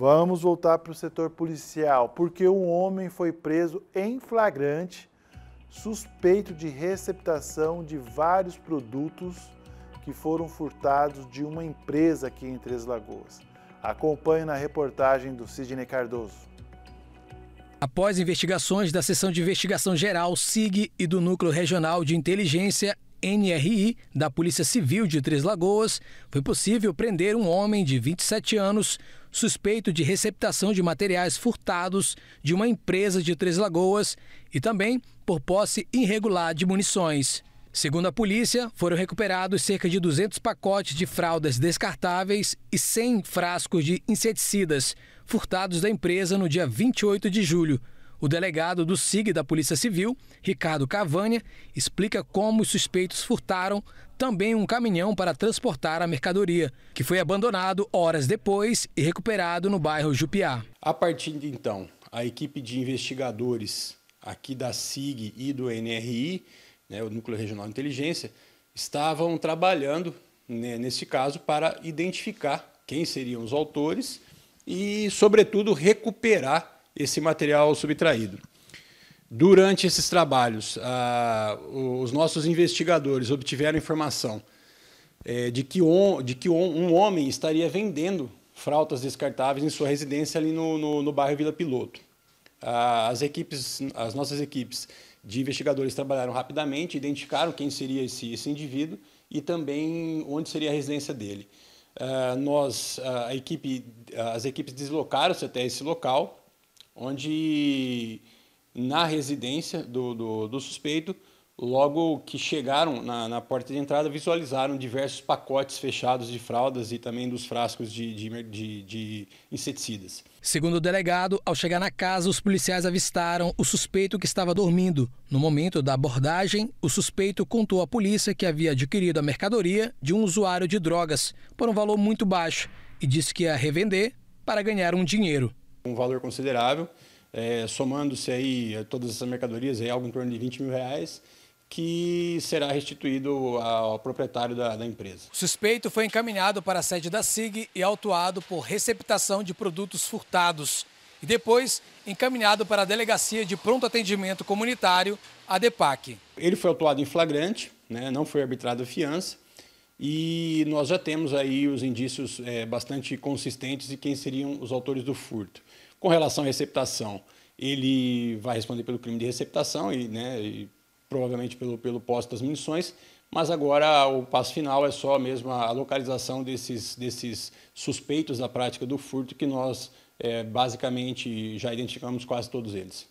Vamos voltar para o setor policial, porque um homem foi preso em flagrante, suspeito de receptação de vários produtos que foram furtados de uma empresa aqui em Três Lagoas. Acompanhe na reportagem do Sidney Cardoso. Após investigações da Seção de Investigação Geral, SIG, e do Núcleo Regional de Inteligência, NRI, da Polícia Civil de Três Lagoas, foi possível prender um homem de 27 anos suspeito de receptação de materiais furtados de uma empresa de Três Lagoas e também por posse irregular de munições. Segundo a polícia, foram recuperados cerca de 200 pacotes de fraldas descartáveis e 100 frascos de inseticidas furtados da empresa no dia 28 de julho. O delegado do SIG da Polícia Civil, Ricardo Cavânia, explica como os suspeitos furtaram também um caminhão para transportar a mercadoria, que foi abandonado horas depois e recuperado no bairro Jupiá. A partir de então, a equipe de investigadores aqui da SIG e do NRI, né, o Núcleo Regional de Inteligência, estavam trabalhando, né, nesse caso, para identificar quem seriam os autores e, sobretudo, recuperar esse material subtraído. Durante esses trabalhos, ah, os nossos investigadores obtiveram informação é, de que, um, de que um, homem estaria vendendo fraldas descartáveis em sua residência ali no, no, no bairro Vila Piloto. Ah, as equipes, as nossas equipes de investigadores trabalharam rapidamente, identificaram quem seria esse, esse indivíduo e também onde seria a residência dele. Uh, nós, uh, a equipe, as equipes deslocaram-se até esse local, onde na residência do, do, do suspeito, logo que chegaram na, na, porta de entrada, visualizaram diversos pacotes fechados de fraldas e também dos frascos de, de, de, de inseticidas. Segundo o delegado, ao chegar na casa, os policiais avistaram o suspeito que estava dormindo. No momento da abordagem, o suspeito contou à polícia que havia adquirido a mercadoria de um usuário de drogas por um valor muito baixo e disse que ia revender para ganhar um dinheiro. Um valor considerável, é, somando-se aí todas essas mercadorias, é algo em torno de 20 mil reais, que será restituído ao proprietário da, da, empresa. O suspeito foi encaminhado para a sede da SIG e autuado por receptação de produtos furtados e depois encaminhado para a Delegacia de Pronto Atendimento Comunitário, a DEPAC. Ele foi autuado em flagrante, né, não foi arbitrado a fiança e nós já temos aí os indícios é, bastante consistentes de quem seriam os autores do furto. Com relação à receptação, ele vai responder pelo crime de receptação e, né, e provavelmente pelo, pelo posto das munições, mas agora o passo final é só mesmo a localização desses, desses suspeitos da prática do furto, que nós é, basicamente já identificamos quase todos eles.